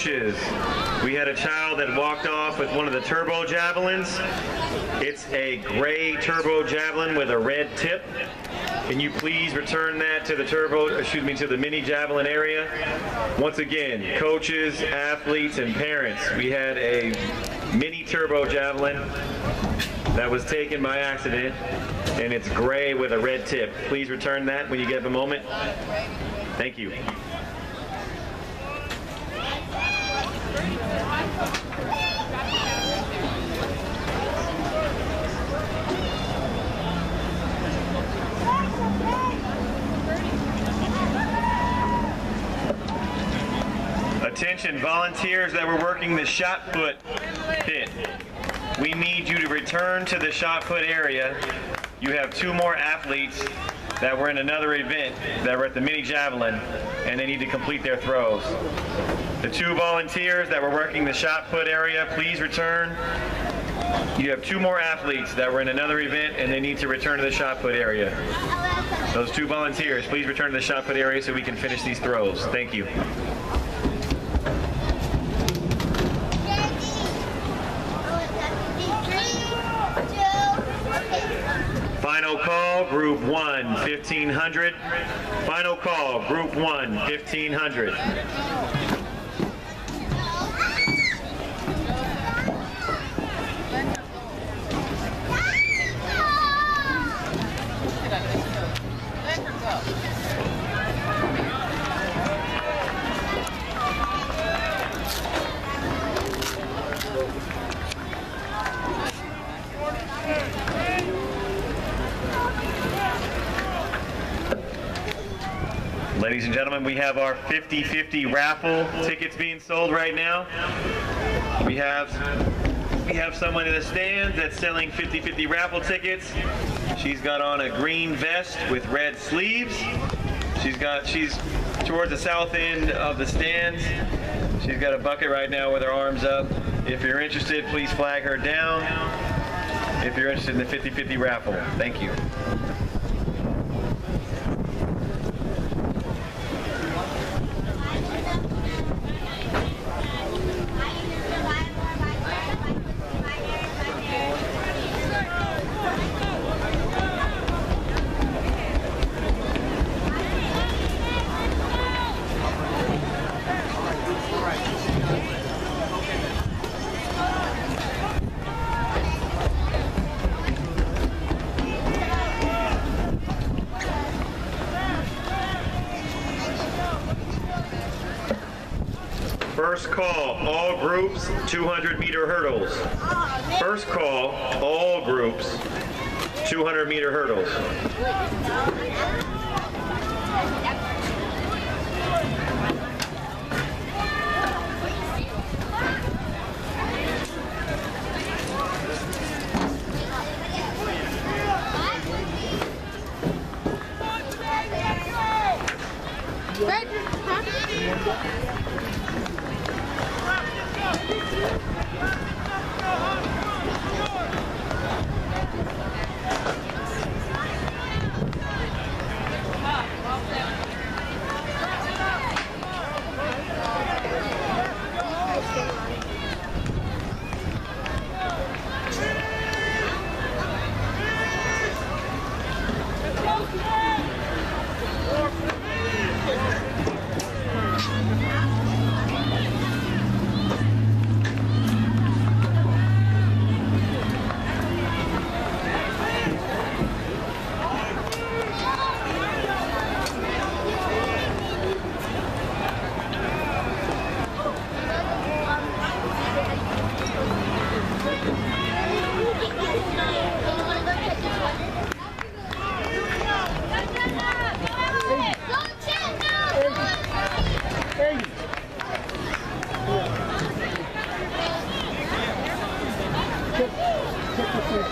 coaches. We had a child that walked off with one of the turbo javelins. It's a gray turbo javelin with a red tip. Can you please return that to the turbo, excuse me, to the mini javelin area? Once again, coaches, athletes, and parents, we had a mini turbo javelin that was taken by accident, and it's gray with a red tip. Please return that when you get a moment. Thank you. Attention volunteers that were working the shot put pit. We need you to return to the shot put area. You have two more athletes that were in another event that were at the mini javelin and they need to complete their throws. The two volunteers that were working the shot put area, please return. You have two more athletes that were in another event and they need to return to the shot put area. Those two volunteers, please return to the shot put area so we can finish these throws. Thank you. Final call, group one, 1500. Final call, group one, 1500. Ladies and gentlemen, we have our 50-50 raffle tickets being sold right now. We have we have someone in the stands that's selling 50-50 raffle tickets. She's got on a green vest with red sleeves. She's got she's towards the south end of the stands. She's got a bucket right now with her arms up. If you're interested, please flag her down. If you're interested in the 50-50 raffle, thank you. First call, all groups, 200 meter hurdles. First call, all groups, 200 meter hurdles. Yeah,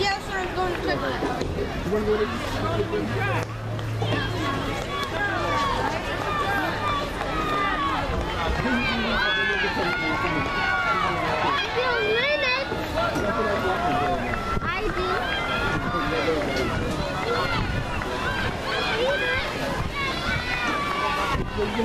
that's I'm going to click on. You